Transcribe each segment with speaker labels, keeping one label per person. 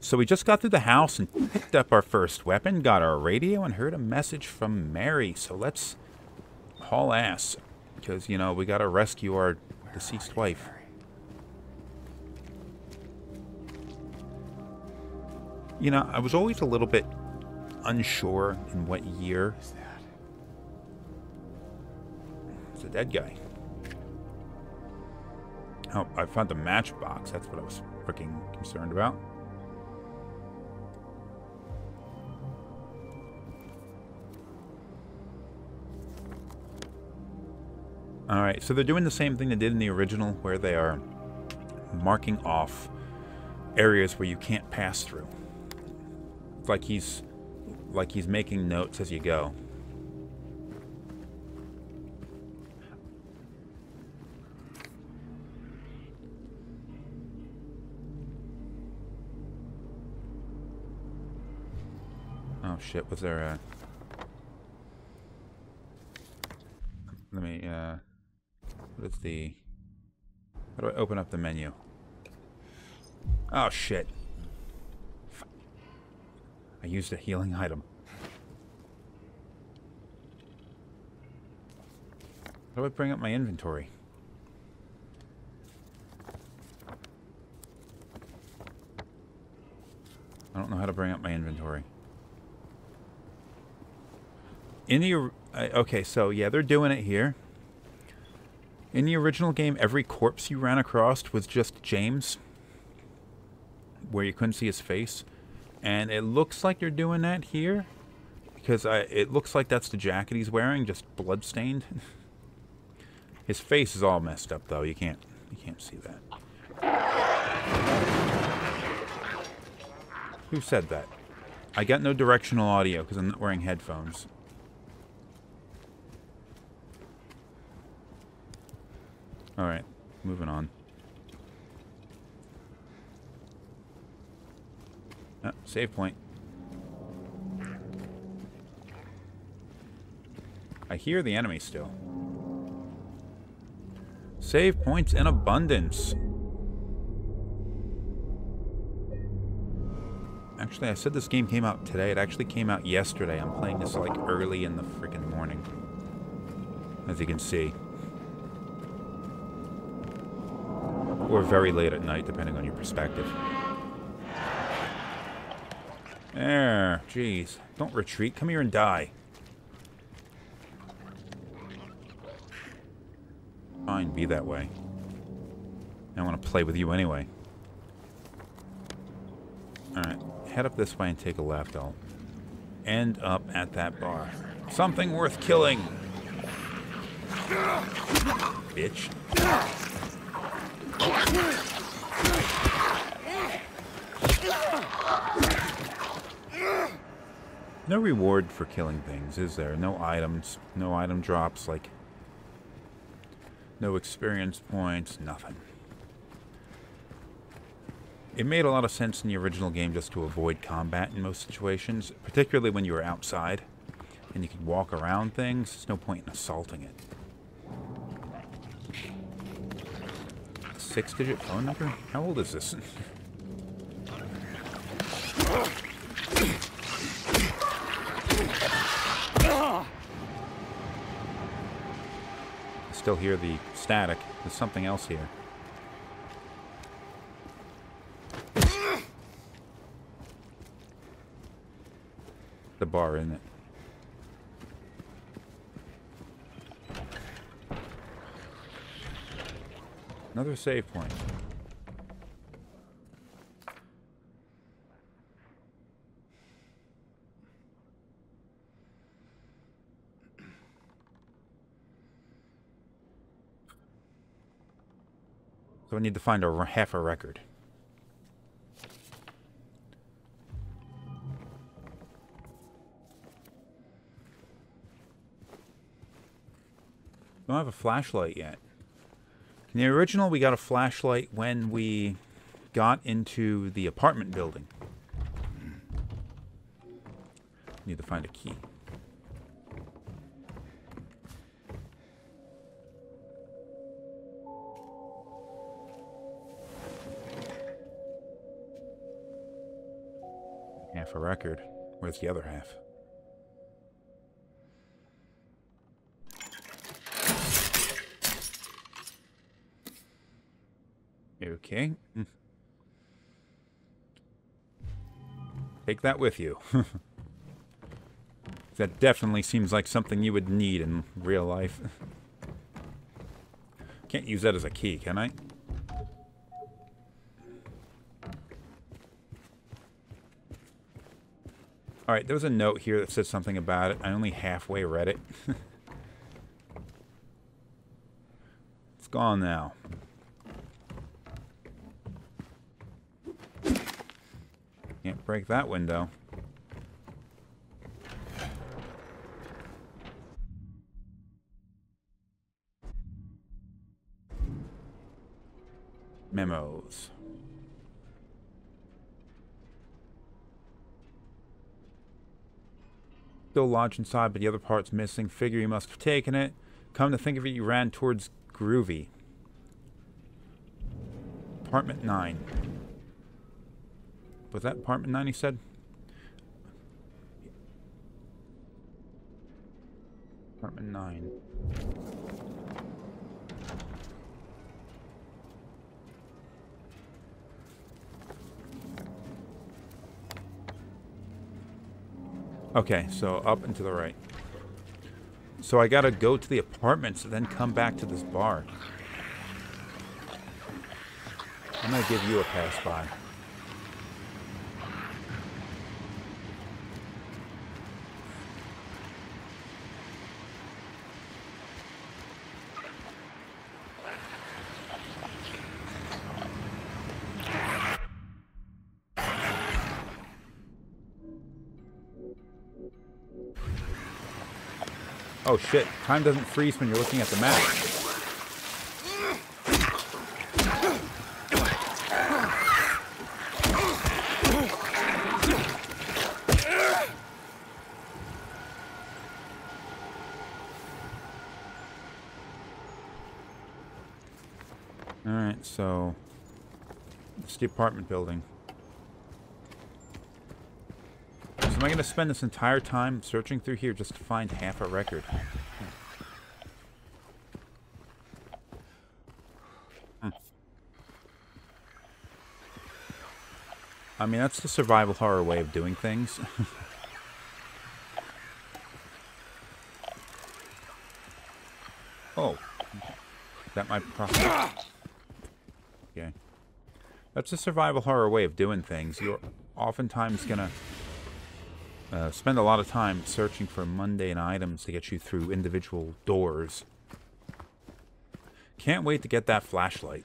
Speaker 1: So we just got through the house and picked up our first weapon, got our radio, and heard a message from Mary. So let's haul ass. Because, you know, we gotta rescue our deceased wife. You know, I was always a little bit unsure in what year. Is that? It's a dead guy. Oh, I found the matchbox. That's what I was freaking concerned about. Alright, so they're doing the same thing they did in the original, where they are marking off areas where you can't pass through. Like he's like he's making notes as you go. Oh shit, was there a... Let me, uh... What is the... How do I open up the menu? Oh shit. I used a healing item. How do I bring up my inventory? I don't know how to bring up my inventory. In the... Uh, okay, so yeah, they're doing it here. In the original game, every corpse you ran across was just James. Where you couldn't see his face. And it looks like you're doing that here. Because I, it looks like that's the jacket he's wearing, just bloodstained. his face is all messed up though, you can't you can't see that. Who said that? I got no directional audio because I'm not wearing headphones. Alright, moving on. Oh, save point. I hear the enemy still. Save points in abundance. Actually, I said this game came out today. It actually came out yesterday. I'm playing this like early in the freaking morning. As you can see. Or very late at night, depending on your perspective. There. Jeez. Don't retreat. Come here and die. Fine, be that way. I want to play with you anyway. Alright. Head up this way and take a left. I'll end up at that bar. Something worth killing! Bitch. No reward for killing things, is there? No items, no item drops, like... No experience points, nothing. It made a lot of sense in the original game just to avoid combat in most situations, particularly when you were outside and you could walk around things. There's no point in assaulting it. Six-digit phone number? How old is this? still hear the static. There's something else here. The bar, isn't it? Another save point. So I need to find a half a record. I Don't have a flashlight yet. In the original, we got a flashlight when we got into the apartment building. Need to find a key. Half a record. Where's the other half? Okay. Hmm. Take that with you. that definitely seems like something you would need in real life. Can't use that as a key, can I? Alright, there was a note here that said something about it. I only halfway read it. it's gone now. Can't break that window. Memos. Still lodged inside, but the other part's missing. Figure you must have taken it. Come to think of it, you ran towards Groovy. Apartment 9. Was that apartment 9 he said? Apartment 9. Okay, so up and to the right. So I gotta go to the apartments and then come back to this bar. I'm gonna give you a pass by. Oh shit, time doesn't freeze when you're looking at the map. Alright, so... It's the apartment building. Am I going to spend this entire time searching through here just to find half a record? Hmm. I mean, that's the survival horror way of doing things. oh. That might probably... Okay. That's a survival horror way of doing things. You're oftentimes gonna uh, spend a lot of time searching for mundane items to get you through individual doors. Can't wait to get that flashlight.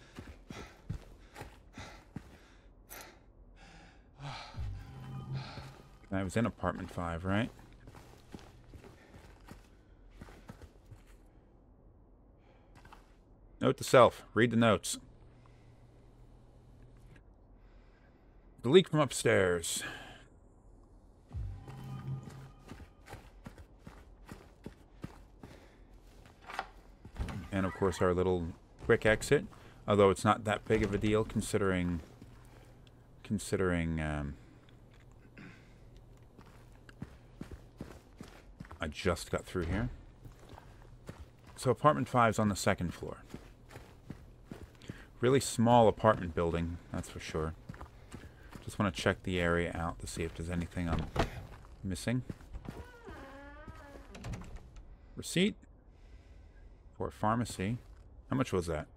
Speaker 1: I was in apartment 5, right? Note to self. Read the notes. The leak from upstairs. Course our little quick exit. Although it's not that big of a deal considering considering um, I just got through here. So apartment 5 is on the second floor. Really small apartment building, that's for sure. Just want to check the area out to see if there's anything I'm missing. Receipt for pharmacy. How much was that?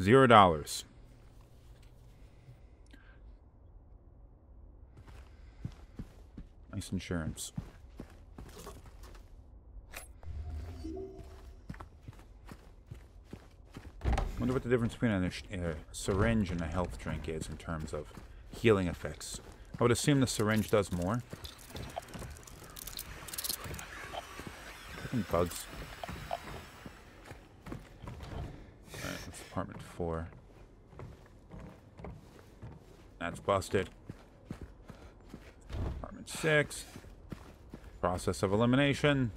Speaker 1: Zero dollars. Nice insurance. wonder what the difference between a, a, syringe and a health drink is in terms of healing effects. I would assume the syringe does more. bugs. Apartment 4. That's busted. Apartment 6. Process of elimination.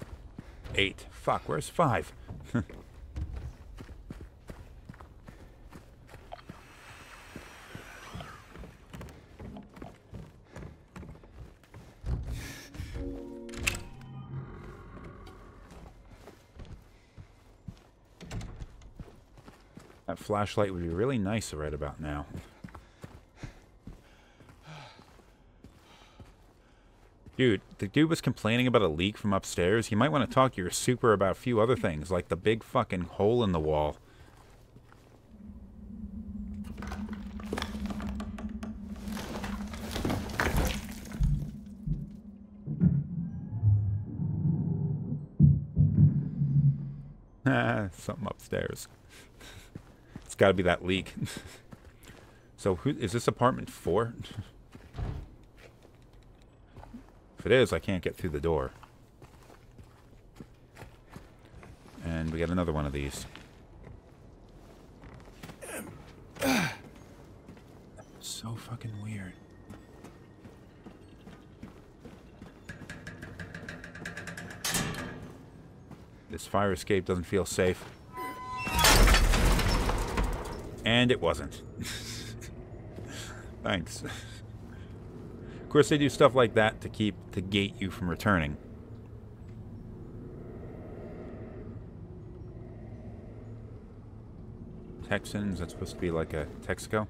Speaker 1: 8. Fuck, where's 5? Flashlight would be really nice right about now. Dude, the dude was complaining about a leak from upstairs. You might want to talk to your super about a few other things, like the big fucking hole in the wall. Something upstairs. Got to be that leak. so, who is this apartment for? If it is, I can't get through the door. And we got another one of these. so fucking weird. This fire escape doesn't feel safe. And it wasn't. Thanks. Of course, they do stuff like that to keep to gate you from returning. Texxon, that's supposed to be like a Texaco.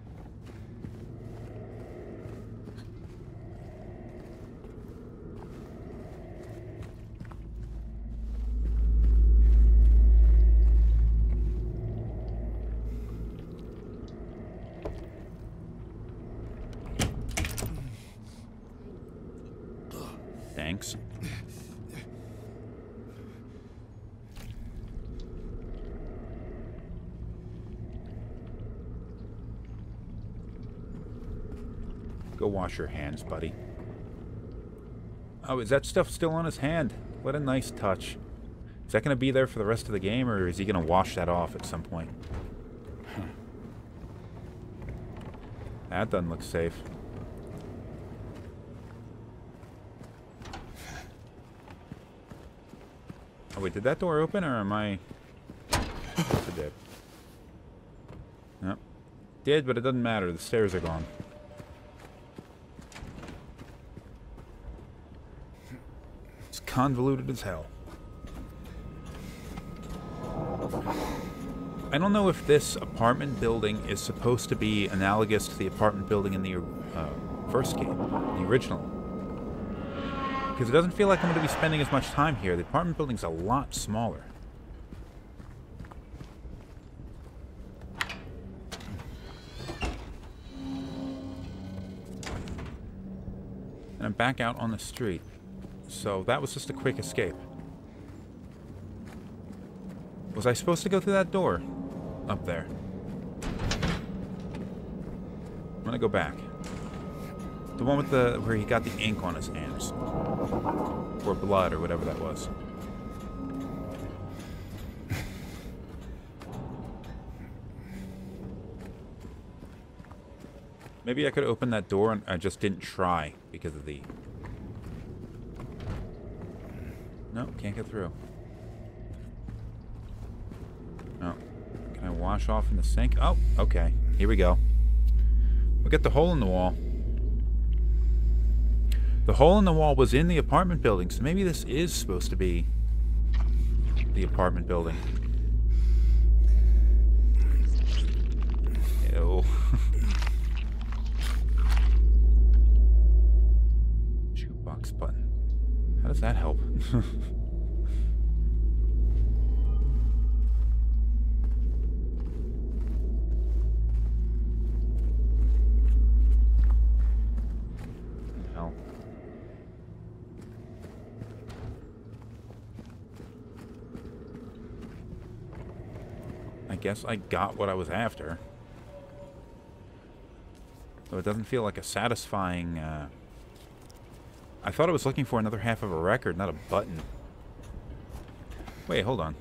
Speaker 1: Thanks. Go wash your hands, buddy. Oh, is that stuff still on his hand? What a nice touch. Is that going to be there for the rest of the game, or is he going to wash that off at some point? That doesn't look safe. Oh wait, did that door open or am I... Yes, it did. Yep. Did, but it doesn't matter. The stairs are gone. It's convoluted as hell. I don't know if this apartment building is supposed to be analogous to the apartment building in the uh, first game, the original because it doesn't feel like I'm going to be spending as much time here. The apartment building's a lot smaller. And I'm back out on the street. So that was just a quick escape. Was I supposed to go through that door? Up there. I'm gonna go back. The one with the where he got the ink on his hands. Or blood, or whatever that was. Maybe I could open that door and I just didn't try because of the... No, can't get through. No. Can I wash off in the sink? Oh, okay. Here we go. We got the hole in the wall. The hole in the wall was in the apartment building, so maybe this is supposed to be the apartment building. How does that help? I guess I got what I was after. Though it doesn't feel like a satisfying... Uh... I thought I was looking for another half of a record, not a button. Wait, hold on.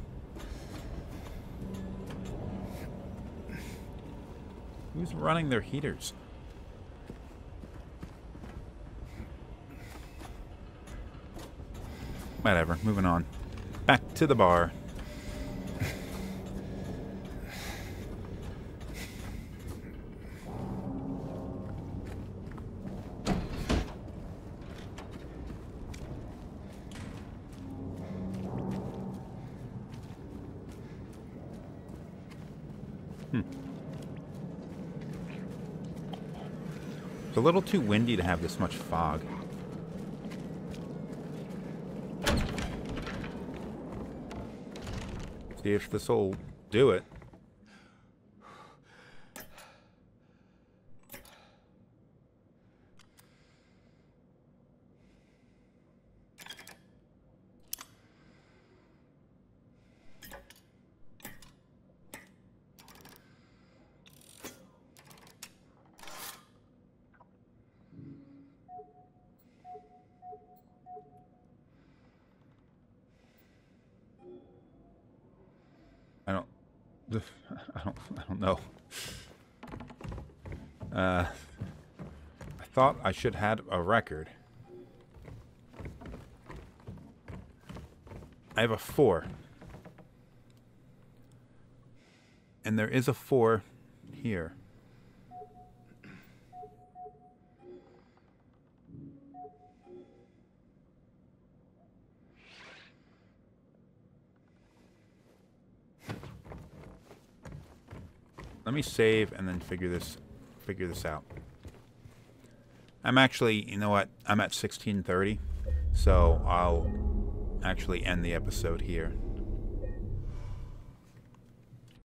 Speaker 1: Who's running their heaters? Whatever, moving on. Back to the bar. Hmm. It's a little too windy to have this much fog. See if this will do it. I don't, I don't, I don't know. Uh, I thought I should have a record. I have a four. And there is a four here. Let me save and then figure this figure this out. I'm actually, you know what? I'm at 1630, so I'll actually end the episode here.